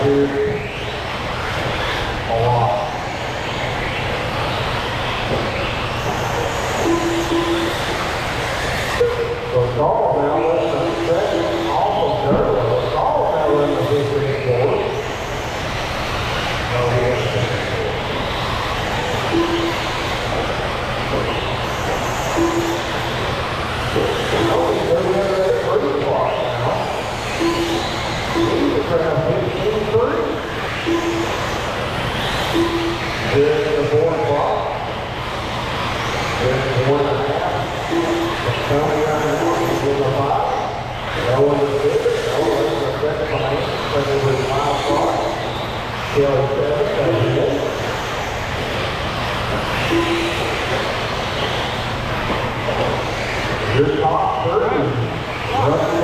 Thank you. No one Your top person, running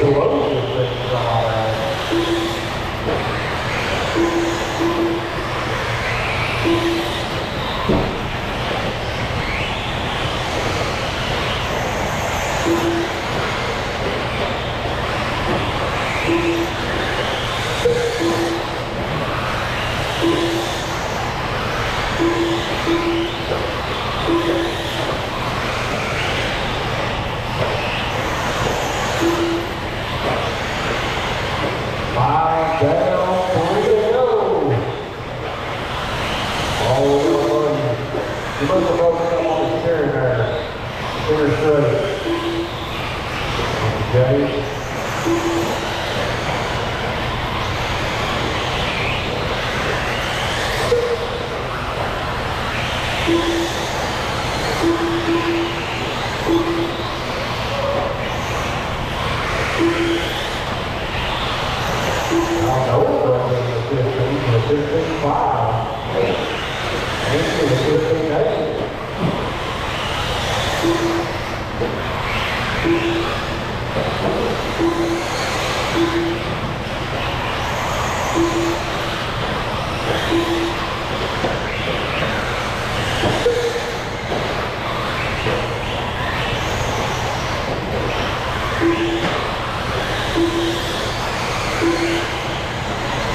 the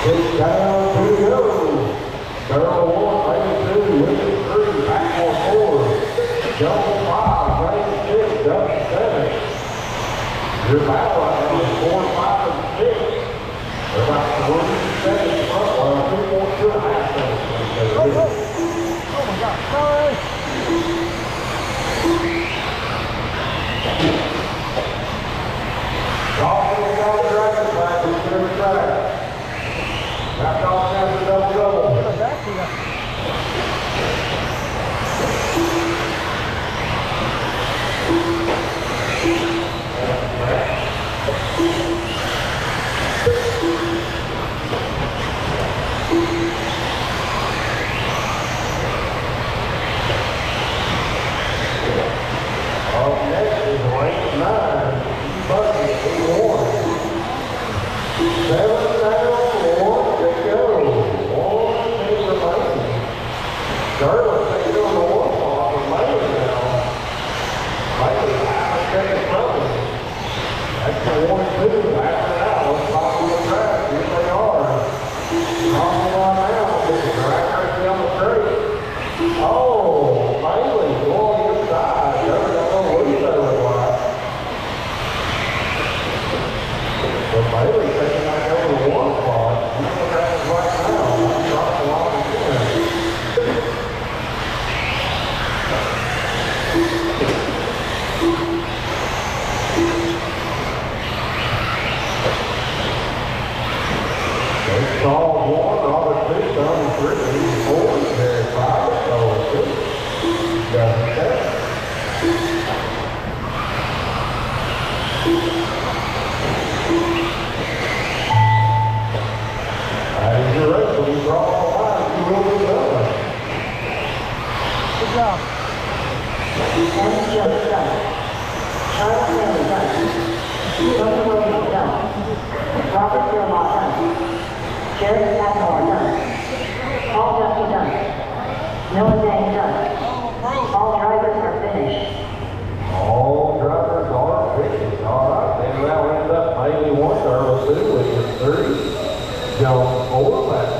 It's down. Oh my God, Là cho xe đông đông. They saw one, Robert two, Tony three, four, Terry five, so two. Got that. That is your race, when you draw the line, you will be done. Good job. and Joe Dunn. Charles Taylor Dunn. Tony Williams Dunn. Robert Gilmore Jared Patmore Dunn. Paul Duffy. Noah Dane Dunn. All drivers are finished. All drivers are finished, all right, then that ends up Bailey one, Earl two, Williams three, Jones four, Pat